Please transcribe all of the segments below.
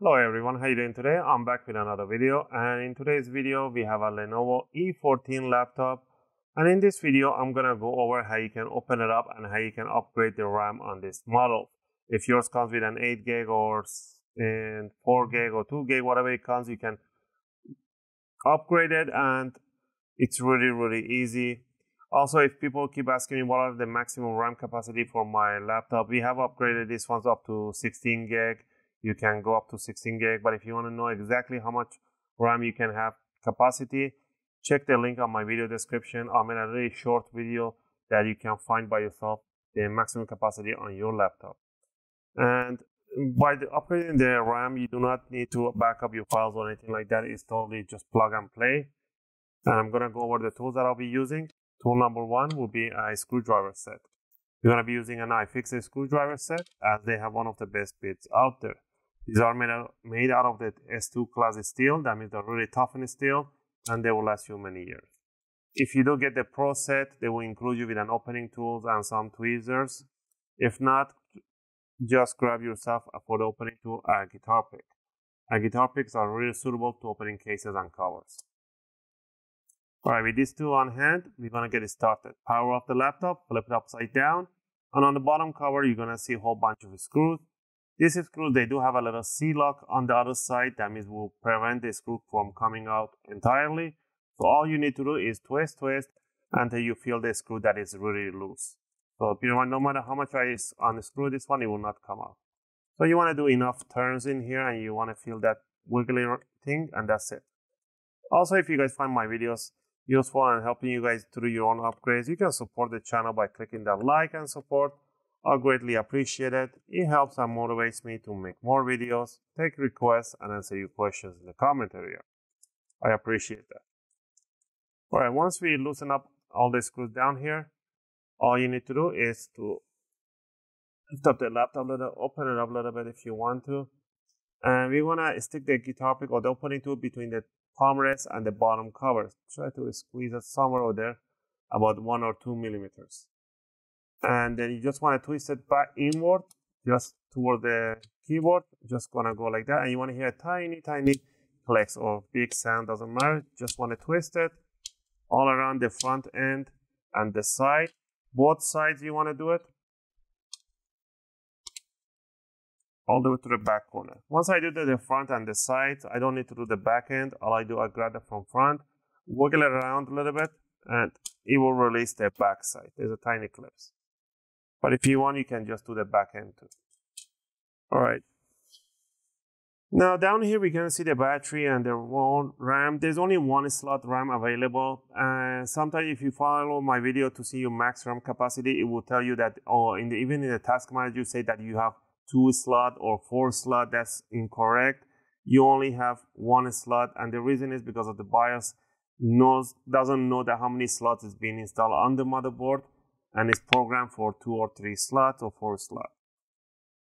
Hello everyone, how you doing today? I'm back with another video and in today's video we have a Lenovo E14 laptop and in this video I'm gonna go over how you can open it up and how you can upgrade the RAM on this model. If yours comes with an 8 gig or and 4 gig or 2 gig, whatever it comes, you can upgrade it and it's really really easy. Also, if people keep asking me what are the maximum RAM capacity for my laptop, we have upgraded this ones up to 16 gig you can go up to 16 gig but if you want to know exactly how much ram you can have capacity check the link on my video description. I made a really short video that you can find by yourself the maximum capacity on your laptop. And by the upgrading the ram you do not need to back up your files or anything like that. It's totally just plug and play. And i'm going to go over the tools that i'll be using. Tool number one will be a screwdriver set. You're going to be using an iFixit screwdriver set as they have one of the best bits out there these are made out, made out of the S2 class steel. That means they're really tough in steel and they will last you many years. If you do get the Pro set, they will include you with an opening tools and some tweezers. If not, just grab yourself for the opening tool a guitar pick. A guitar picks are really suitable to opening cases and covers. Alright, with these two on hand, we're gonna get started. Power off the laptop, flip it upside down, and on the bottom cover, you're gonna see a whole bunch of screws. These screws, they do have a little C-lock on the other side. That means will prevent the screw from coming out entirely. So all you need to do is twist, twist until you feel the screw that is really loose. So you know, no matter how much I unscrew this one, it will not come out. So you want to do enough turns in here and you want to feel that wiggly thing and that's it. Also, if you guys find my videos useful and helping you guys to do your own upgrades, you can support the channel by clicking that like and support I greatly appreciate it. It helps and motivates me to make more videos, take requests, and answer your questions in the comment area. I appreciate that. Alright, once we loosen up all the screws down here, all you need to do is to lift up the laptop a little, open it up a little bit if you want to. And we want to stick the guitar pick or the opening tool between the palm rest and the bottom cover. Try to squeeze it somewhere over there, about one or two millimeters and then you just want to twist it back inward just toward the keyboard just gonna go like that. And you want to hear a tiny tiny clicks or big sound doesn't matter. Just want to twist it all around the front end and the side. Both sides you want to do it. All the way to the back corner. Once i do the front and the sides i don't need to do the back end. All i do i grab it from front wiggle it around a little bit and it will release the back side. There's a tiny clips but if you want, you can just do the back end too. All right. Now down here, we can see the battery and the RAM. There's only one slot RAM available. And sometimes if you follow my video to see your max RAM capacity, it will tell you that, or oh, in the, even in the task manager, you say that you have two slot or four slot. That's incorrect. You only have one slot. And the reason is because of the BIOS knows, doesn't know that how many slots is being installed on the motherboard and it's programmed for two or three slots or four slots.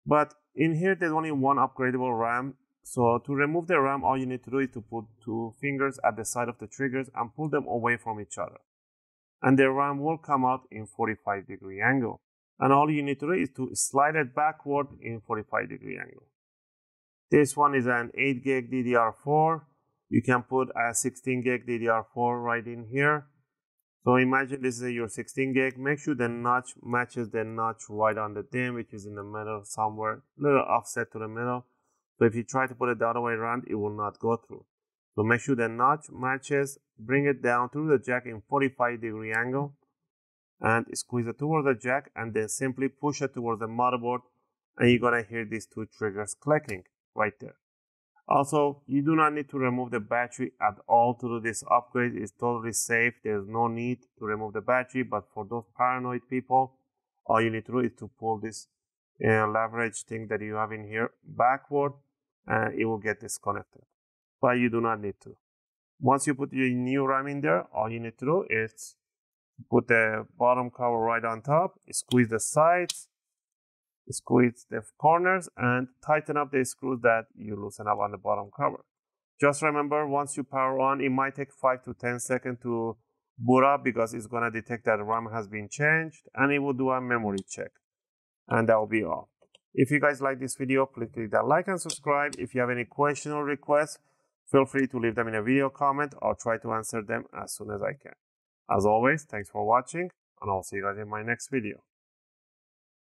But in here, there's only one upgradable RAM. So to remove the RAM, all you need to do is to put two fingers at the side of the triggers and pull them away from each other. And the RAM will come out in 45 degree angle. And all you need to do is to slide it backward in 45 degree angle. This one is an 8 gig DDR4. You can put a 16 gig DDR4 right in here so imagine this is your 16 gig. Make sure the notch matches the notch right on the DIMM, which is in the middle somewhere, little offset to the middle. So if you try to put it the other way around, it will not go through. So make sure the notch matches, bring it down through the jack in 45 degree angle and squeeze it towards the jack and then simply push it towards the motherboard and you're gonna hear these two triggers clicking right there. Also, you do not need to remove the battery at all to do this upgrade. It's totally safe. There's no need to remove the battery, but for those paranoid people, all you need to do is to pull this uh, leverage thing that you have in here backward and it will get disconnected. But you do not need to. Once you put your new RAM in there, all you need to do is put the bottom cover right on top, squeeze the sides, squeeze the corners and tighten up the screws that you loosen up on the bottom cover. Just remember, once you power on, it might take 5 to 10 seconds to boot up because it's going to detect that RAM has been changed and it will do a memory check. And that will be all. If you guys like this video, please click that like and subscribe. If you have any question or requests, feel free to leave them in a video comment. I'll try to answer them as soon as I can. As always, thanks for watching and I'll see you guys in my next video.